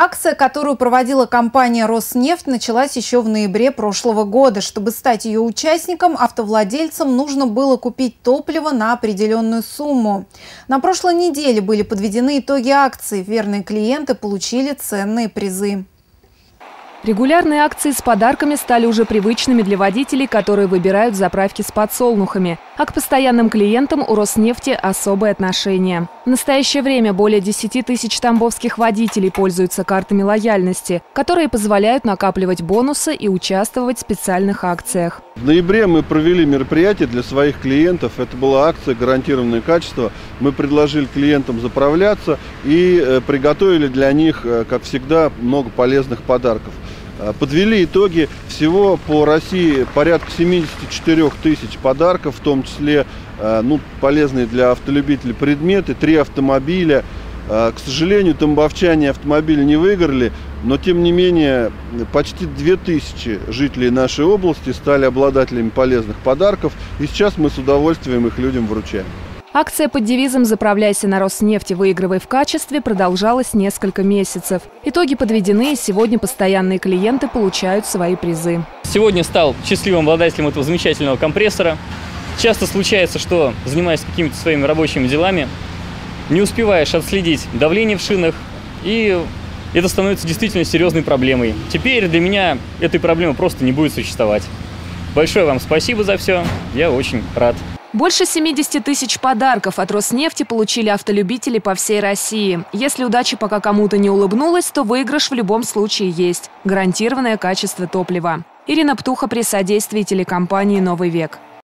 Акция, которую проводила компания «Роснефть», началась еще в ноябре прошлого года. Чтобы стать ее участником, автовладельцам нужно было купить топливо на определенную сумму. На прошлой неделе были подведены итоги акции. Верные клиенты получили ценные призы. Регулярные акции с подарками стали уже привычными для водителей, которые выбирают заправки с подсолнухами. А к постоянным клиентам у Роснефти особое отношение. В настоящее время более 10 тысяч тамбовских водителей пользуются картами лояльности, которые позволяют накапливать бонусы и участвовать в специальных акциях. В ноябре мы провели мероприятие для своих клиентов. Это была акция «Гарантированное качество». Мы предложили клиентам заправляться и э, приготовили для них, э, как всегда, много полезных подарков. Э, подвели итоги. Всего по России порядка 74 тысяч подарков, в том числе ну, полезные для автолюбителей предметы, три автомобиля. К сожалению, тамбовчане автомобиль не выиграли, но, тем не менее, почти 2000 жителей нашей области стали обладателями полезных подарков, и сейчас мы с удовольствием их людям вручаем. Акция под девизом «Заправляйся на Роснефти, выигрывай в качестве» продолжалась несколько месяцев. Итоги подведены, и сегодня постоянные клиенты получают свои призы. Сегодня стал счастливым обладателем этого замечательного компрессора. Часто случается, что занимаясь какими-то своими рабочими делами, не успеваешь отследить давление в шинах, и это становится действительно серьезной проблемой. Теперь для меня этой проблемы просто не будет существовать. Большое вам спасибо за все. Я очень рад. Больше 70 тысяч подарков от Роснефти получили автолюбители по всей России. Если удача пока кому-то не улыбнулась, то выигрыш в любом случае есть. Гарантированное качество топлива. Ирина Птуха при содействии телекомпании «Новый век».